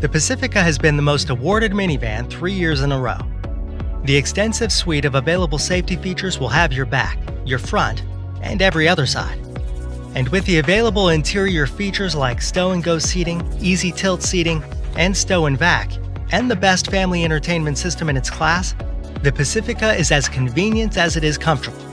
The Pacifica has been the most awarded minivan three years in a row. The extensive suite of available safety features will have your back, your front, and every other side. And with the available interior features like stow and go seating, easy tilt seating, and stow and vac, and the best family entertainment system in its class, the Pacifica is as convenient as it is comfortable.